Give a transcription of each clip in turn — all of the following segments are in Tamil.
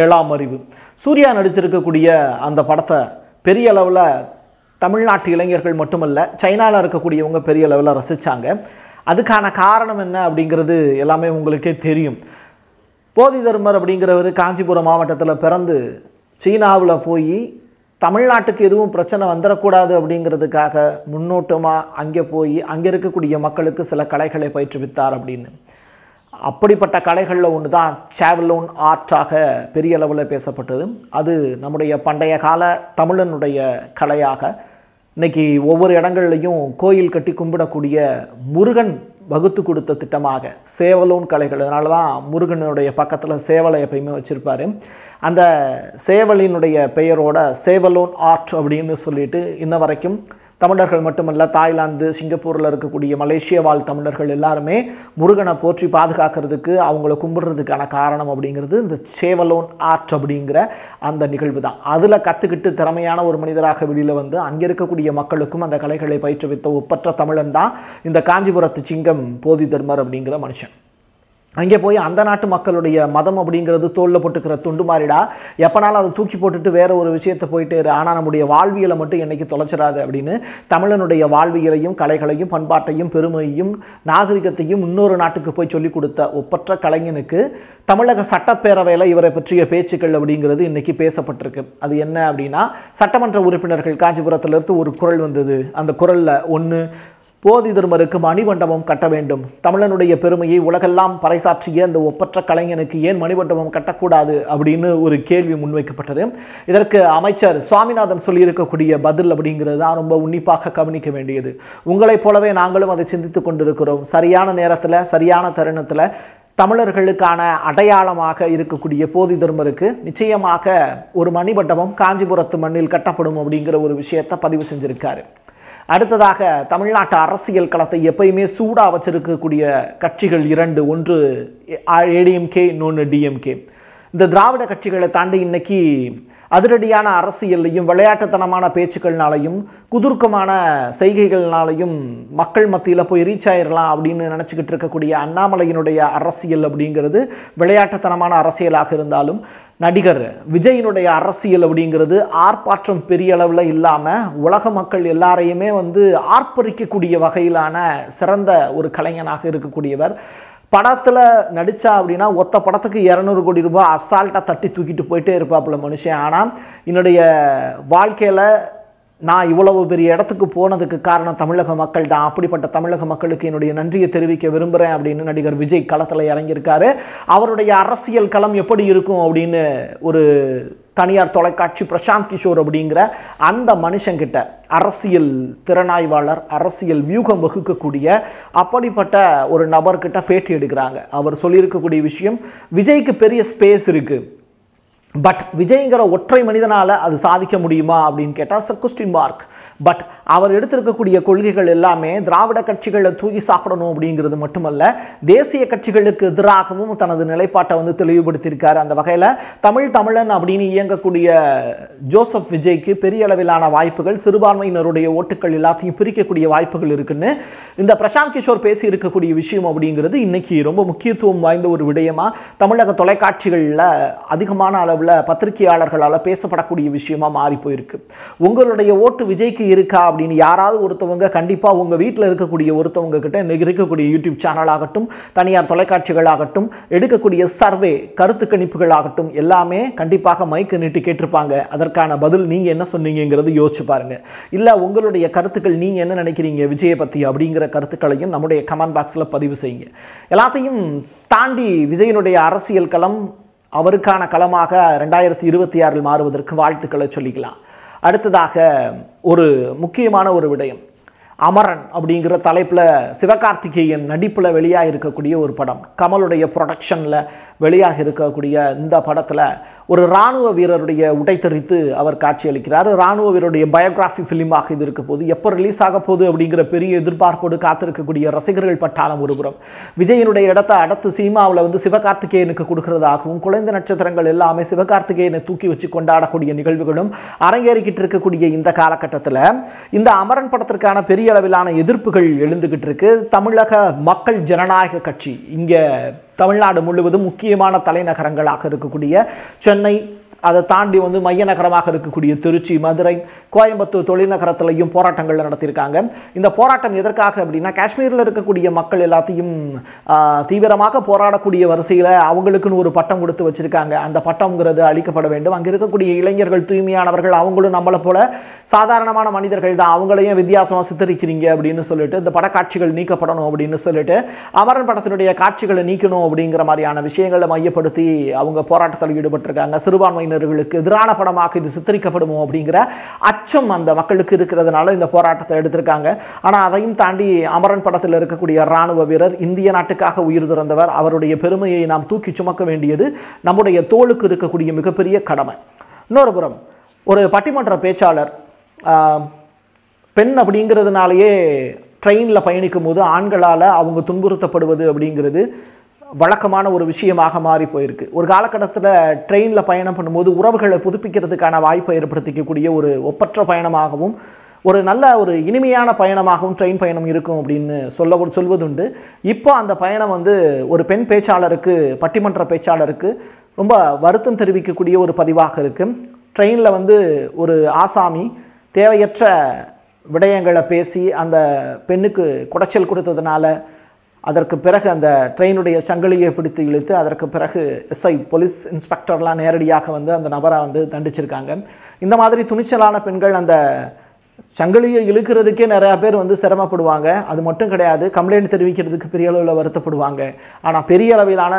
ஏழாம் அறிவு. சூர்யா நடிச்சிருக்கக்கூடிய அந்த படத்தை பெரிய அளவில் தமிழ்நாட்டு இளைஞர்கள் மட்டுமல்ல சைனாவில் இருக்கக்கூடியவங்க பெரிய அளவில் ரசித்தாங்க அதுக்கான காரணம் என்ன அப்படிங்கிறது எல்லாமே உங்களுக்கே தெரியும். போதி தர்மர் அப்படிங்கிறவர் காஞ்சிபுரம் மாவட்டத்தில் பிறந்து சீனாவில் போய் தமிழ்நாட்டுக்கு எதுவும் பிரச்சனை வந்துடக்கூடாது அப்படிங்கிறதுக்காக முன்னோட்டமாக அங்கே போய் அங்கே இருக்கக்கூடிய மக்களுக்கு சில கலைகளை பயிற்றுவித்தார் அப்படின்னு. அப்படிப்பட்ட கலைகளில் ஒன்று தான் சேவலோன் ஆர்ட்டாக பெரிய அளவில் பேசப்பட்டது. அது நம்முடைய பண்டைய கால தமிழனுடைய கலையாக. இன்றைக்கி ஒவ்வொரு இடங்கள்லையும் கோயில் கட்டி கும்பிடக்கூடிய முருகன் வகுத்து கொடுத்த திட்டமாக சேவலோன் கலைகள். அதனால தான் முருகனுடைய பக்கத்தில் சேவலை எப்பயுமே வச்சுருப்பாரு. அந்த சேவலினுடைய பெயரோட சேவலோன் ஆர்ட் அப்படின்னு சொல்லிட்டு இன்ன வரைக்கும் தமிழர்கள் மட்டுமல்ல தாய்லாந்து சிங்கப்பூரில் இருக்கக்கூடிய மலேசிய வாழ் தமிழர்கள் எல்லாருமே முருகனை போற்றி பாதுகாக்கிறதுக்கு அவங்கள கும்பிடுறதுக்கான காரணம் அப்படிங்கிறது இந்த சேவலோன் ஆர்ட் அப்படிங்கிற அந்த நிகழ்வு தான் அதில் கற்றுக்கிட்டு திறமையான ஒரு மனிதராக வெளியில் வந்து அங்கே இருக்கக்கூடிய மக்களுக்கும் அந்த கலைகளை பயிற்றுவித்த ஒப்பற்ற தமிழன் தான் இந்த காஞ்சிபுரத்து சிங்கம் போதி தர்மர் அப்படிங்கிற மனுஷன். அங்கே போய் அந்த நாட்டு மக்களுடைய மதம் அப்படிங்கிறது தோளில் போட்டுக்கிற துண்டு மாறிடா. எப்போனாலும் அதை தூக்கி போட்டுட்டு வேற ஒரு விஷயத்தை போயிட்டு ஆனால் நம்முடைய வாழ்வியலை மட்டும் என்னைக்கு தொலைச்சிடாது அப்படின்னு தமிழனுடைய வாழ்வியலையும் கலைகளையும் பண்பாட்டையும் பெருமையும் நாகரிகத்தையும் இன்னொரு நாட்டுக்கு போய் சொல்லிக் கொடுத்த ஒப்பற்ற கலைஞனுக்கு தமிழக சட்டப்பேரவையில் இவரை பற்றிய பேச்சுக்கள் அப்படிங்கிறது இன்னைக்கு பேசப்பட்டிருக்கு. அது என்ன அப்படின்னா சட்டமன்ற உறுப்பினர்கள் காஞ்சிபுரத்திலிருந்து ஒரு குரல் வந்தது. அந்த குரலில் ஒன்று போதி தர்மருக்கு மணிமண்டபம் கட்ட வேண்டும். தமிழனுடைய பெருமையை உலகெல்லாம் பறைசாற்றிய அந்த ஒப்பற்ற கலைஞனுக்கு ஏன் மணிமண்டபம் கட்டக்கூடாது அப்படின்னு ஒரு கேள்வி முன்வைக்கப்பட்டது. இதற்கு அமைச்சர் சுவாமிநாதன் சொல்லியிருக்கக்கூடிய பதில் அப்படிங்கிறது தான் ரொம்ப உன்னிப்பாக கவனிக்க வேண்டியது. உங்களைப் போலவே நாங்களும் அதை சிந்தித்துக் கொண்டிருக்கிறோம். சரியான நேரத்தில் சரியான தருணத்தில் தமிழர்களுக்கான அடையாளமாக இருக்கக்கூடிய போதி தர்மருக்கு நிச்சயமாக ஒரு மணிமண்டபம் காஞ்சிபுரத்து மண்ணில் கட்டப்படும் அப்படிங்கிற ஒரு விஷயத்தை பதிவு செஞ்சிருக்காரு. அடுத்ததாக தமிழ்நாட்டு அரசியல் களத்தை எப்பயுமே சூடாக வச்சிருக்கக்கூடிய கட்சிகள் இரண்டு ஒன்று ஏடிஎம்கே இன்னொன்று டிஎம்கே இந்த திராவிட கட்சிகளை தாண்டி இன்னைக்கு அதிரடியான அரசியல்லையும் விளையாட்டுத்தனமான பேச்சுக்கள்னாலையும் குதுர்க்கமான செய்கைகள்னாலையும் மக்கள் மத்தியில் போய் ரீச் ஆயிடலாம் அப்படின்னு நினச்சிக்கிட்டு இருக்கக்கூடிய அண்ணாமலையினுடைய அரசியல் அப்படிங்கிறது விளையாட்டுத்தனமான அரசியலாக இருந்தாலும் நடிகர் விஜயினுடைய அரசியல் அப்படிங்கிறது ஆர்ப்பாற்றம் பெரிய அளவில் இல்லாமல் உலக மக்கள் எல்லாரையுமே வந்து ஆர்ப்பரிக்கக்கூடிய வகையிலான சிறந்த ஒரு கலைஞனாக இருக்கக்கூடியவர். படத்தில் நடித்தா அப்படின்னா ஒத்த படத்துக்கு இரநூறு கோடி ரூபாய் அசால்ட்டாக தட்டி தூக்கிட்டு போயிட்டே இருப்பாப்புல மனுஷன். ஆனால் என்னுடைய வாழ்க்கையில் நான் இவ்வளவு பெரிய இடத்துக்கு போனதுக்கு காரணம் தமிழக மக்கள் தான் அப்படிப்பட்ட தமிழக மக்களுக்கு என்னுடைய நன்றியை தெரிவிக்க விரும்புகிறேன் அப்படின்னு நடிகர் விஜய் களத்தில் இறங்கியிருக்காரு. அவருடைய அரசியல் களம் எப்படி இருக்கும் அப்படின்னு ஒரு தனியார் தொலைக்காட்சி பிரசாந்த் கிஷோர் அப்படிங்கிற அந்த மனுஷங்கிட்ட அரசியல் திறனாய்வாளர் அரசியல் வியூகம் வகுக்கக்கூடிய அப்படிப்பட்ட ஒரு நபர்கிட்ட பேட்டி எடுக்கிறாங்க. அவர் சொல்லியிருக்கக்கூடிய விஷயம் விஜய்க்கு பெரிய ஸ்பேஸ் இருக்குது பட் விஜய்ங்கிற ஒற்றை மனிதனால் அது சாதிக்க முடியுமா அப்படின்னு கேட்டால் கொஸ்டின் மார்க் பட் அவர் எடுத்திருக்கக்கூடிய கொள்கைகள் எல்லாமே திராவிட கட்சிகளை தூக்கி சாப்பிடணும் அப்படிங்கிறது மட்டுமல்ல தேசிய கட்சிகளுக்கு எதிராகவும் தனது நிலைப்பாட்டை வந்து தெளிவுபடுத்தியிருக்காரு. அந்த வகையில் தமிழ் தமிழன் அப்படின்னு இயங்கக்கூடிய ஜோசப் விஜய்க்கு பெரிய அளவிலான வாய்ப்புகள் சிறுபான்மையினருடைய ஓட்டுகள் எல்லாத்தையும் பிரிக்கக்கூடிய வாய்ப்புகள் இருக்குன்னு இந்த பிரசாந்த் கிஷோர் பேசி இருக்கக்கூடிய விஷயம் அப்படிங்கிறது இன்னைக்கு ரொம்ப முக்கியத்துவம் வாய்ந்த ஒரு விடயமா தமிழக தொலைக்காட்சிகளில் அதிகமான அளவில் பத்திரிகையாளர்களால் பேசப்படக்கூடிய விஷயமா மாறி போயிருக்கு. உங்களுடைய ஓட்டு விஜய்க்கு இருக்கா அப்படின்னு யாராவது ஒருத்தவங்க கண்டிப்பாக உங்கள் வீட்டில் இருக்கக்கூடிய ஒருத்தவங்க கிட்ட இருக்கக்கூடிய யூடியூப் சேனல் ஆகட்டும் தனியார் தொலைக்காட்சிகளாகட்டும் எடுக்கக்கூடிய சர்வே கருத்து கணிப்புகளாகட்டும் எல்லாமே கண்டிப்பாக மைக்கு நீட்டி கேட்டிருப்பாங்க. அதற்கான பதில் நீங்கள் என்ன சொன்னீங்கிறது யோசிச்சு பாருங்கள் இல்லை உங்களுடைய கருத்துக்கள் நீங்கள் என்ன நினைக்கிறீங்க விஜயை பற்றி அப்படிங்கிற கருத்துக்களையும் நம்முடைய கமெண்ட் பாக்ஸில் பதிவு செய்யுங்க. எல்லாத்தையும் தாண்டி விஜயனுடைய அரசியல் களம் அவருக்கான களமாக ரெண்டாயிரத்தி இருபத்தி ஆறில் மாறுவதற்கு வாழ்த்துக்களை சொல்லிக்கலாம். அடுத்ததாக ஒரு முக்கியமான ஒரு விடயம். அமரன் அப்படிங்கிற தலைப்பில் சிவகார்த்திகேயன் நடிப்பில் வெளியாக இருக்கக்கூடிய ஒரு படம். கமலுடைய ப்ரொடக்ஷனில் வெளியாக இருக்கக்கூடிய இந்த படத்தில் ஒரு இராணுவ வீரருடைய உடை தெரித்து அவர் காட்சியளிக்கிறார். இராணுவ வீரருடைய பயோகிராஃபி ஃபிலிமாக இது இருக்க போது எப்போ ரிலீஸ் ஆக போகுது அப்படிங்கிற பெரிய எதிர்பார்ப்போடு காத்திருக்கக்கூடிய ரசிகர்கள் பட்டாளம் ஒருபுறம். விஜயனுடைய இடத்தை அடுத்து சீமாவில் வந்து சிவகார்த்திகேயனுக்கு கொடுக்கிறதாகவும் குழந்தை நட்சத்திரங்கள் எல்லாமே சிவகார்த்திகேயனை தூக்கி வச்சு கொண்டாடக்கூடிய நிகழ்வுகளும் அரங்கேறிக்கிட்டு இருக்கக்கூடிய இந்த காலகட்டத்தில் இந்த அமரன் படத்திற்கான பெரிய அளவிலான எதிர்ப்புகள் எழுந்துகிட்டு இருக்கு. தமிழக மக்கள் ஜனநாயக கட்சி இங்கே தமிழ்நாடு முழுவதும் முக்கியமான தலைநகரங்களாக இருக்கக்கூடிய சென்னை அதை தாண்டி வந்து மைய நகரமாக இருக்கக்கூடிய திருச்சி மதுரை கோயம்புத்தூர் தொழில்நகரத்திலையும் போராட்டங்கள் நடத்தியிருக்காங்க. இந்த போராட்டம் எதற்காக அப்படின்னா காஷ்மீரில் இருக்கக்கூடிய மக்கள் எல்லாத்தையும் தீவிரமாக போராடக்கூடிய வரிசையில் அவங்களுக்குன்னு ஒரு பட்டம் கொடுத்து வச்சிருக்காங்க. அந்த பட்டம்ங்கிறது அளிக்கப்பட வேண்டும். அங்கே இருக்கக்கூடிய இளைஞர்கள் தூய்மையானவர்கள் அவங்களும் நம்மளை போல சாதாரணமான மனிதர்கள் தான். அவங்களையும் வித்தியாசமாக சித்தரிக்கிறீங்க அப்படின்னு சொல்லிட்டு இந்த படக்காட்சிகள் நீக்கப்படணும் அப்படின்னு சொல்லிட்டு அமரன் படத்தினுடைய காட்சிகளை நீக்கணும் அப்படிங்கிற மாதிரியான விஷயங்களை மையப்படுத்தி அவங்க போராட்டத்தில் ஈடுபட்டிருக்காங்க. சிறுபான்மை சிறுபான்மையினர்களுக்கு எதிரான படமாக இது சித்தரிக்கப்படுமோ அப்படிங்கிற அச்சம் அந்த மக்களுக்கு இருக்கிறதுனால இந்த போராட்டத்தை எடுத்திருக்காங்க. ஆனால் அதையும் தாண்டி அமரன் படத்தில் இருக்கக்கூடிய ராணுவ வீரர் இந்திய நாட்டுக்காக உயிர் துறந்தவர் அவருடைய பெருமையை நாம் தூக்கி சுமக்க வேண்டியது நம்முடைய தோளுக்கு இருக்கக்கூடிய மிகப்பெரிய கடமை. இன்னொரு புறம் ஒரு பட்டிமன்ற பேச்சாளர் ஆஹ், பெண் அப்படிங்கிறதுனாலேயே ட்ரெயினில் பயணிக்கும் போது ஆண்களால் அவங்க துன்புறுத்தப்படுவது அப்படிங்கிறது வழக்கமான ஒரு விஷயமாக மாறி போயிருக்கு. ஒரு காலகட்டத்தில் ட்ரெயினில் பயணம் பண்ணும்போது உறவுகளை புதுப்பிக்கிறதுக்கான வாய்ப்பை ஏற்படுத்திக்கக்கூடிய ஒரு ஒப்பற்ற பயணமாகவும் ஒரு நல்ல ஒரு இனிமையான பயணமாகவும் ட்ரெயின் பயணம் இருக்கும் அப்படின்னு சொல்ல சொல்வதுண்டு. இப்போ அந்த பயணம் வந்து ஒரு பெண் பேச்சாளருக்கு பட்டிமன்ற பேச்சாளருக்கு ரொம்ப வருத்தம் தெரிவிக்கக்கூடிய ஒரு பதிவாக இருக்குது ட்ரெயினில் வந்து ஒரு ஆசாமி தேவையற்ற விடயங்களை பேசி அந்த பெண்ணுக்கு குடைச்சல் கொடுத்ததுனால அதற்கு பிறகு அந்த ட்ரெயினுடைய சங்கிலியை பிடித்து இழுத்து அதற்கு பிறகு எஸ்ஐ போலீஸ் இன்ஸ்பெக்டர்லாம் நேரடியாக வந்து அந்த நபரை வந்து தண்டிச்சிருக்காங்க. இந்த மாதிரி துணிச்சலான பெண்கள் அந்த சங்கிலியை இழுக்கிறதுக்கே நிறையா பேர் வந்து சிரமப்படுவாங்க. அது மட்டும் கிடையாது கம்ப்ளைண்ட் தெரிவிக்கிறதுக்கு பெரிய அளவில் வருத்தப்படுவாங்க. ஆனால் பெரிய அளவிலான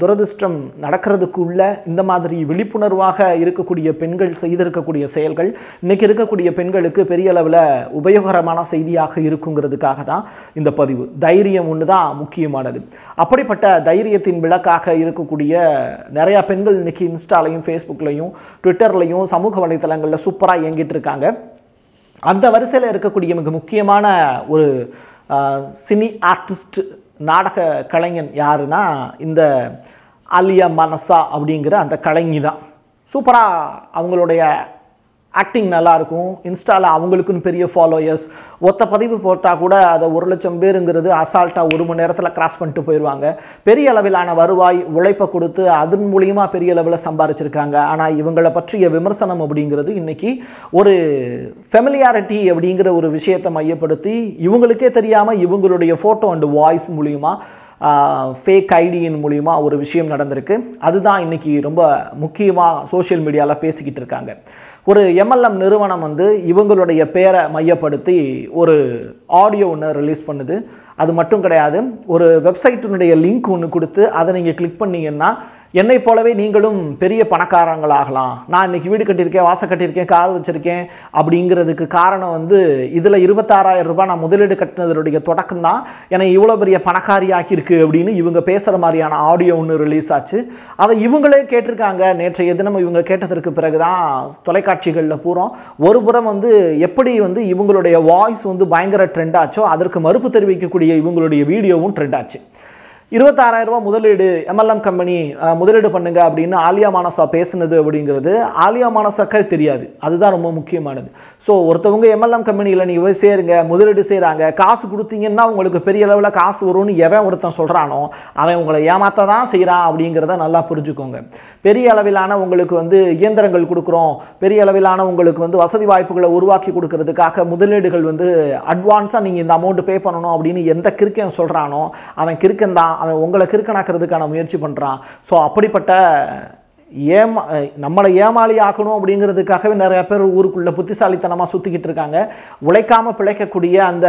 துரதிர்ஷ்டம் நடக்கிறதுக்குள்ள இந்த மாதிரி விழிப்புணர்வாக இருக்கக்கூடிய பெண்கள் செய்திருக்கக்கூடிய செயல்கள் இன்றைக்கி இருக்கக்கூடிய பெண்களுக்கு பெரிய அளவில் உபயோகரமான செய்தியாக இருக்குங்கிறதுக்காக தான் இந்த பதிவு. தைரியம் ஒன்று தான் முக்கியமானது. அப்படிப்பட்ட தைரியத்தின் விளக்காக இருக்கக்கூடிய நிறையா பெண்கள் இன்றைக்கி இன்ஸ்டாலையும் ஃபேஸ்புக்லையும் ட்விட்டர்லையும் சமூக வலைத்தளங்களில் சூப்பராக இயங்கிட்டு இருக்காங்க. அந்த வரிசையில் இருக்கக்கூடிய மிக முக்கியமான ஒரு சினி ஆர்டிஸ்ட் நாடக கலைஞன் யாருன்னா இந்த அலியா மனசா அப்படிங்கிற அந்த கலைஞி தான். சூப்பராக அவங்களுடைய ஆக்டிங் நல்லாயிருக்கும். இன்ஸ்டாவில் இன்ஸ்டால அவங்களுக்குன்னு பெரிய ஃபாலோயர்ஸ் ஒத்த பதிவு போட்டால் கூட அதை ஒரு லட்சம் பேருங்கிறது அசால்ட்டாக ஒரு மணி நேரத்தில் கிராஸ் பண்ணிட்டு போயிடுவாங்க பெரிய அளவிலான வருவாய் உழைப்பை கொடுத்து அதன் மூலியமாக பெரிய அளவில் சம்பாரிச்சிருக்காங்க. ஆனால் இவங்களை பற்றிய விமர்சனம் அப்படிங்கிறது இன்றைக்கி ஒரு ஃபெமிலியாரிட்டி அப்படிங்கிற ஒரு விஷயத்தை மையப்படுத்தி இவங்களுக்கே தெரியாமல் இவங்களுடைய ஃபோட்டோ அண்டு வாய்ஸ் மூலியமாக ஃபேக் ஐடியின் மூலிமா ஒரு விஷயம் நடந்திருக்கு. அதுதான் இன்றைக்கி ரொம்ப முக்கியமாக சோஷியல் மீடியாவில் பேசிக்கிட்டு இருக்காங்க. ஒரு எம்எல்எம் நிறுவனம் வந்து இவங்களுடைய பேரை மையப்படுத்தி ஒரு ஆடியோ ஒன்று ரிலீஸ் பண்ணுது. அது மட்டும் கிடையாது ஒரு வெப்சைட்டினுடைய லிங்க் ஒன்று கொடுத்து அதை நீங்கள் கிளிக் பண்ணிங்கன்னா என்னை போலவே நீங்களும் பெரிய பணக்காரங்களாகலாம். நான் இன்னைக்கு வீடு கட்டியிருக்கேன் வாசல் கட்டியிருக்கேன் கார் வச்சிருக்கேன் அப்படிங்கிறதுக்கு காரணம் வந்து இதில் இருபத்தாறாயிரம் ரூபாய் நான் முதலீடு கட்டினதனுடைய தொடக்கம் தான் என்னை இவ்வளோ பெரிய பணக்காரியாக்கியிருக்கு அப்படின்னு இவங்க பேசுகிற மாதிரியான ஆடியோ ஒன்று ரிலீஸ் ஆச்சு. அதை இவங்களே கேட்டிருக்காங்க. நேற்றைய தினம் இவங்க கேட்டதற்கு பிறகு தான் தொலைக்காட்சிகளில் பூரா ஒரு புறம் வந்து எப்படி வந்து இவங்களுடைய வாய்ஸ் வந்து பயங்கர ட்ரெண்ட் ஆச்சோ அதற்கு மறுப்பு தெரிவிக்கக்கூடிய இவங்களுடைய வீடியோவும் ட்ரெண்ட் ஆச்சு. இருபத்தாறாயிரம் ரூபாய் முதலீடு எம்எல்எம் கம்பெனி முதலீடு பண்ணுங்க அப்படின்னு ஆலியா மானசா பேசுனது அப்படிங்கிறது. ஆலியா மானசாக்கே தெரியாது. அதுதான் ரொம்ப முக்கியமானது. ஸோ ஒருத்தவங்க எம்எல்எம் கம்பெனியில் நீங்கள் போய் சேருங்க முதலீடு செய்கிறாங்க காசு கொடுத்தீங்கன்னா உங்களுக்கு பெரிய அளவில் காசு வரும்னு எவன் ஒருத்தன் சொல்கிறானோ அவன் உங்களை ஏமாத்த தான் செய்கிறான் அப்படிங்கிறத நல்லா புரிஞ்சுக்கோங்க. பெரிய அளவிலான உங்களுக்கு வந்து இயந்திரங்கள் கொடுக்குறோம் பெரிய அளவிலான உங்களுக்கு வந்து வசதி வாய்ப்புகளை உருவாக்கி கொடுக்கறதுக்காக முதலீடுகள் வந்து அட்வான்ஸாக நீங்கள் இந்த அமௌண்ட் பே பண்ணணும் அப்படின்னு எந்த கிறுக்கன் சொல்கிறானோ அவன் கிறுக்கன் தான் அவன் உங்களை கிறுக்கனாக்கிறதுக்கான முயற்சி பண்ணுறான் ஸோ அப்படிப்பட்ட ஏமா நம்மளை ஏமாளி ஆக்கணும் அப்படிங்கிறதுக்காகவே நிறைய பேர் ஊருக்குள்ளே புத்திசாலித்தனமாக சுற்றிக்கிட்டு இருக்காங்க. உழைக்காமல் பிழைக்கக்கூடிய அந்த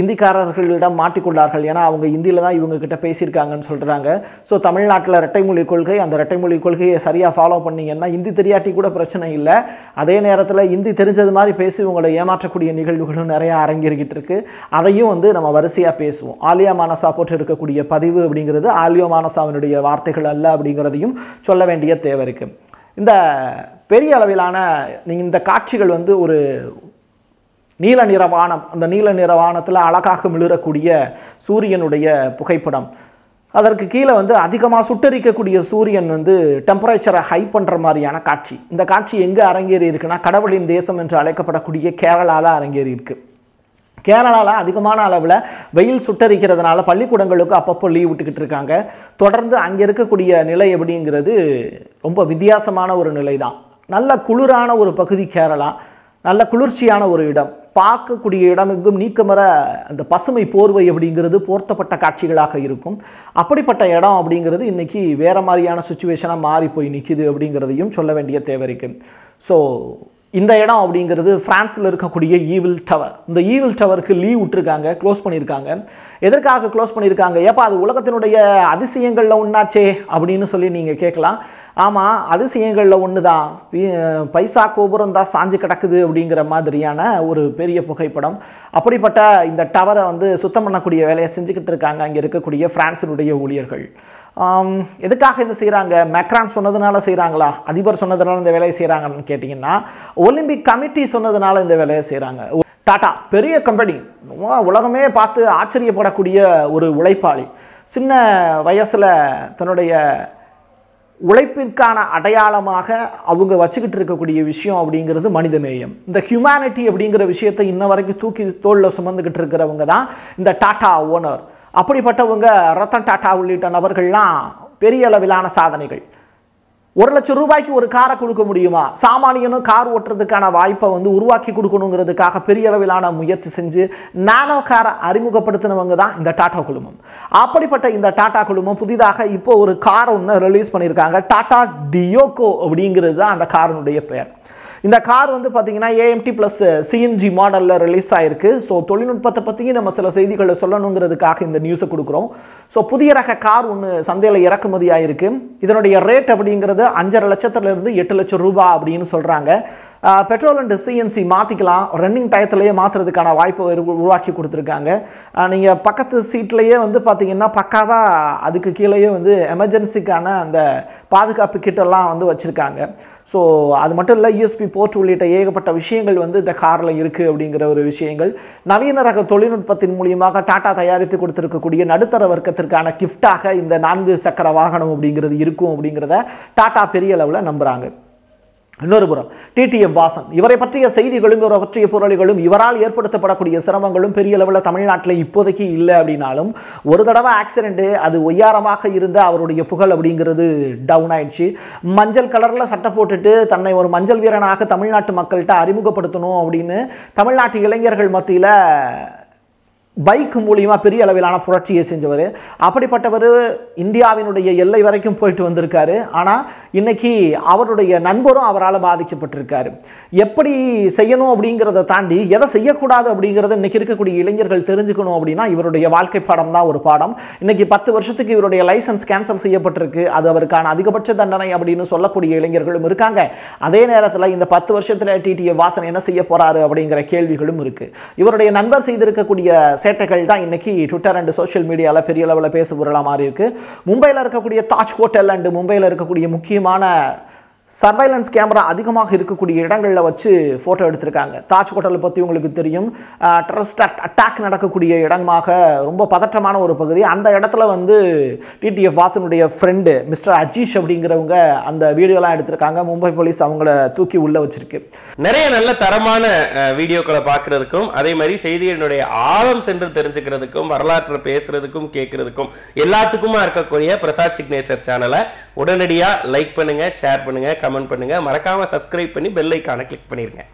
இந்திக்காரர்களிடம் மாட்டிக்கொண்டார்கள். ஏன்னா அவங்க இந்தியில் தான் இவங்க கிட்ட பேசியிருக்காங்கன்னு சொல்கிறாங்க ஸோ தமிழ்நாட்டில் இரட்டை மொழி கொள்கை அந்த இரட்டை மொழி கொள்கையை சரியாக ஃபாலோ பண்ணிங்கன்னா இந்தி தெரியாட்டி கூட பிரச்சனை இல்லை. அதே நேரத்தில் இந்தி தெரிஞ்சது மாதிரி பேசி உங்களை ஏமாற்றக்கூடிய நிகழ்வுகளும் நிறையா அரங்கேறிக்கிட்டு இருக்கு. அதையும் வந்து நம்ம வரிசையாக பேசுவோம். ஆலியா மானசா போட்டு இருக்கக்கூடிய பதிவு அப்படிங்கிறது ஆலியோ மானசாவினுடைய வார்த்தைகள் அல்ல அப்படிங்கிறதையும் சொல்ல வேண்டிய தேவை இருக்குது இந்த பெரிய அளவிலான நீங்கள் இந்த காட்சிகள் வந்து ஒரு நீல நிறவானம் அந்த நீல நிறவானத்தில் அழகாக மிளிரக்கூடிய சூரியனுடைய புகைப்படம். அதற்கு கீழே வந்து அதிகமாக சுட்டரிக்கக்கூடிய சூரியன் வந்து டெம்பரேச்சரை ஹை பண்ணுற மாதிரியான காட்சி. இந்த காட்சி எங்கே அரங்கேறி இருக்குன்னா கடவுளின் தேசம் என்று அழைக்கப்படக்கூடிய கேரளாவில் அரங்கேறி இருக்கு. கேரளாவில் அதிகமான அளவில் வெயில் சுட்டரிக்கிறதுனால பள்ளிக்கூடங்களுக்கு அப்பப்போ லீவ் விட்டுக்கிட்டு இருக்காங்க. தொடர்ந்து அங்கே இருக்கக்கூடிய நிலை எப்படிங்கிறது ரொம்ப வித்தியாசமான ஒரு நிலை தான் நல்ல குளிரான ஒரு பகுதி கேரளா. நல்ல குளிர்ச்சியான ஒரு இடம். பார்க்கக்கூடிய இடம் எங்கும் நீக்கமர அந்த பசுமை போர்வை அப்படிங்கிறது போர்த்தப்பட்ட காட்சிகளாக இருக்கும். அப்படிப்பட்ட இடம் அப்படிங்கிறது இன்றைக்கி வேறு மாதிரியான சுச்சுவேஷனாக மாறி போய் நிற்கிது அப்படிங்கிறதையும் சொல்ல வேண்டிய தேவை இருக்குது ஸோ இந்த இடம் அப்படிங்கிறது ஃப்ரான்ஸில் இருக்கக்கூடிய ஈவில் டவர் இந்த ஈவில் டவருக்கு லீவ் விட்டுருக்காங்க க்ளோஸ் பண்ணியிருக்காங்க எதற்காக க்ளோஸ் பண்ணியிருக்காங்க ஏப்பா அது உலகத்தினுடைய அதிசயங்களில் ஒன்றாச்சே அப்படின்னு சொல்லி நீங்கள் கேட்கலாம். ஆமாம் அதிசயங்களில் ஒன்று தான் பைசா கோபுரம் தான் சாஞ்சு கிடக்குது அப்படிங்கிற மாதிரியான ஒரு பெரிய புகைப்படம். அப்படிப்பட்ட இந்த டவரை வந்து சுத்தம் பண்ணக்கூடிய வேலையை செஞ்சுக்கிட்டு இருக்காங்க அங்கே இருக்கக்கூடிய ஃப்ரான்ஸினுடைய ஊழியர்கள். எதுக்காக இது செய்கிறாங்க மேக்ரான் சொன்னதுனால செய்கிறாங்களா அதிபர் சொன்னதுனால இந்த வேலையை செய்கிறாங்கன்னு கேட்டிங்கன்னா ஒலிம்பிக் கமிட்டி சொன்னதுனால இந்த வேலையை செய்கிறாங்க டாட்டா பெரிய கம்பெனி. உலகமே பார்த்து ஆச்சரியப்படக்கூடிய ஒரு உழைப்பாளி. சின்ன வயசில் தன்னுடைய உழைப்பிற்கான அடையாளமாக அவங்க வச்சுக்கிட்டு இருக்கக்கூடிய விஷயம் அப்படிங்கிறது மனிதநேயம் இந்த ஹியூமனிட்டி அப்படிங்கிற விஷயத்தை இன்ன வரைக்கும் தூக்கி தோளில் சுமந்துக்கிட்டு இருக்கிறவங்க தான் இந்த டாட்டா ஓனர். அப்படிப்பட்டவங்க ரத்தன் டாட்டா உள்ளிட்ட நபர்கள்லாம் பெரிய அளவிலான சாதனைகள். ஒரு லட்சம் ரூபாய்க்கு ஒரு காரை கொடுக்க முடியுமா? சாமானியனும் கார் ஓட்டுறதுக்கான வாய்ப்பை வந்து உருவாக்கி கொடுக்கணுங்கிறதுக்காக பெரிய அளவிலான முயற்சி செஞ்சு நானோ காரை அறிமுகப்படுத்தினவங்க தான் இந்த டாடா குழுமம். அப்படிப்பட்ட இந்த டாடா குழுமம் புதிதாக இப்போ ஒரு கார் ஒன்று ரிலீஸ் பண்ணியிருக்காங்க. டாடா டியோகோ அப்படிங்கிறது தான் அந்த காரனுடைய பெயர். இந்த கார் வந்து பார்த்தீங்கன்னா ஏஎம்டி ப்ளஸ் சிஎன்ஜி மாடலில் ரிலீஸ் ஆயிருக்கு. ஸோ தொழில்நுட்பத்தை பற்றியும் நம்ம சில செய்திகளை சொல்லணுங்கிறதுக்காக இந்த நியூஸை கொடுக்குறோம். ஸோ புதிய ரக கார் ஒன்று சந்தையில் இறக்குமதி ஆயிருக்கு. இதனுடைய ரேட் அப்படிங்கிறது அஞ்சரை லட்சத்துலேருந்து எட்டு லட்சம் ரூபா அப்படின்னு சொல்கிறாங்க பெட்ரோல் அண்ட் சிஎன்சி மாற்றிக்கலாம் ரன்னிங் டயத்துலேயே மாற்றுறதுக்கான வாய்ப்பை உருவாக்கி கொடுத்துருக்காங்க. நீங்கள் பக்கத்து சீட்லேயே வந்து பார்த்தீங்கன்னா பக்காவாக அதுக்கு கீழேயே வந்து எமர்ஜென்சிக்கான அந்த பாதுகாப்பு கிட்டெல்லாம் வந்து வச்சுருக்காங்க. ஸோ அது மட்டும் இல்லை யூஎஸ்பி போர்ட் உள்ளிட்ட ஏகப்பட்ட விஷயங்கள் வந்து இந்த காரில் இருக்குது அப்படிங்கிற ஒரு விஷயங்கள். நவீன ரக தொழில்நுட்பத்தின் மூலியமாக டாடா தயாரித்து கொடுத்துருக்கக்கூடிய நடுத்தர வர்க்கத்திற்கான கிஃப்டாக இந்த நான்கு சக்கர வாகனம் அப்படிங்கிறது இருக்கும் அப்படிங்கிறத டாடா பெரிய அளவில் நம்புகிறாங்க இன்னொரு புறம் டிடிஎம் வாசன். இவரை பற்றிய செய்திகளும் இவரை பற்றிய பொருள்களும் இவரால் ஏற்படுத்தப்படக்கூடிய சிரமங்களும் பெரிய அளவில் தமிழ்நாட்டில் இப்போதைக்கு இல்லை அப்படின்னாலும் ஒரு தடவை ஆக்சிடென்ட் அது ஒய்யாரமாக இருந்த அவருடைய புகழ் அப்படிங்கிறது டவுன் ஆயிடுச்சு. மஞ்சள் கலரில் சட்டை போட்டுட்டு தன்னை ஒரு மஞ்சள் வீரனாக தமிழ்நாட்டு மக்கள்கிட்ட அறிமுகப்படுத்தணும் அப்படின்னு தமிழ்நாட்டு இளைஞர்கள் மத்தியில் பைக் மூலியமாக பெரிய அளவிலான புரட்சியை செஞ்சவர். அப்படிப்பட்டவர் இந்தியாவினுடைய எல்லை வரைக்கும் போயிட்டு வந்திருக்காரு. ஆனால் இன்னைக்கு அவருடைய நண்பரும் அவரால் பாதிக்கப்பட்டிருக்காரு. எப்படி செய்யணும் அப்படிங்கிறத தாண்டி எதை செய்யக்கூடாது அப்படிங்கிறத இன்னைக்கு இருக்கக்கூடிய இளைஞர்கள் தெரிஞ்சுக்கணும் அப்படின்னா இவருடைய வாழ்க்கை பாடம் தான் ஒரு பாடம். இன்றைக்கி பத்து வருஷத்துக்கு இவருடைய லைசன்ஸ் கேன்சல் செய்யப்பட்டிருக்கு. அது அவருக்கான அதிகபட்ச தண்டனை அப்படின்னு சொல்லக்கூடிய இளைஞர்களும் இருக்காங்க. அதே நேரத்தில் இந்த பத்து வருஷத்தில் டிடிஏ வாசன் என்ன செய்ய போகிறாரு அப்படிங்கிற கேள்விகளும் இருக்குது இவருடைய நண்பர் செய்திருக்கக்கூடிய சேட்டைகள் தான் இன்னைக்கு ட்விட்டர் அண்ட் சோஷியல் மீடியாவில் பெரிய அளவில் பேச பொருளாக மாறி இருக்குது மும்பையில் இருக்கக்கூடிய தாஜ் ஹோட்டல் அண்டு மும்பையில் இருக்கக்கூடிய முக்கியமான சர்வைலன்ஸ் கேமரா அதிகமாக இருக்கக்கூடிய இடங்களில் வச்சு ஃபோட்டோ எடுத்திருக்காங்க. தாஜ் ஹோட்டலை பற்றி உங்களுக்கு தெரியும். டெரரிஸ்ட் அட்டாக் நடக்கக்கூடிய இடமாக ரொம்ப பதற்றமான ஒரு பகுதி. அந்த இடத்துல வந்து டிடிஎஃப் வாசனுடைய ஃப்ரெண்டு மிஸ்டர் அஜீஷ் அப்படிங்கிறவங்க அந்த வீடியோலாம் எடுத்திருக்காங்க. மும்பை போலீஸ் அவங்கள தூக்கி உள்ளே வச்சிருக்கு. நிறைய நல்ல தரமான வீடியோக்களை பார்க்கறதுக்கும் அதே மாதிரி செய்திகளினுடைய ஆழம் சென்று தெரிஞ்சுக்கிறதுக்கும் வரலாற்றை பேசுறதுக்கும் கேட்கறதுக்கும் எல்லாத்துக்குமா இருக்கக்கூடிய பிரசாத் சிக்னேச்சர் சேனலை உடனடியாக லைக் பண்ணுங்க ஷேர் கமெண்ட் பண்ணுங்க. மறக்காம சப்ஸ்கிரைப் பண்ணி பெல் ஐக்கானை கிளிக் பண்ணிருங்க.